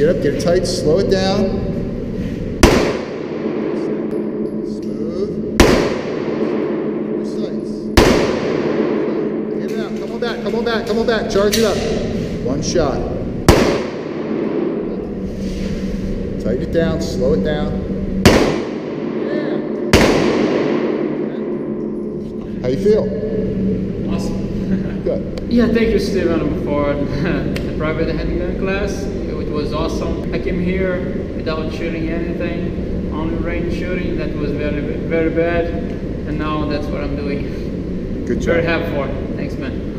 Get up, get it tight, slow it down. Smooth. Your sights. Get it out, come on back, come on back, come on back, charge it up. One shot. Tighten it down, slow it down. How you feel? Awesome. Good. yeah, thank you, Steven, for the private handgun class. It was awesome. I came here without shooting anything, only range shooting. That was very, very bad. And now that's what I'm doing. Good job. Very happy for. Thanks, man.